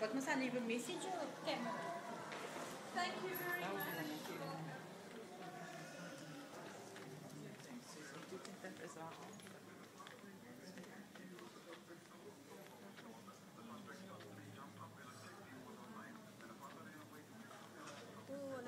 Vamos a leave a message or camera? Thank you very much. really cute. Do you think that is all? Oo.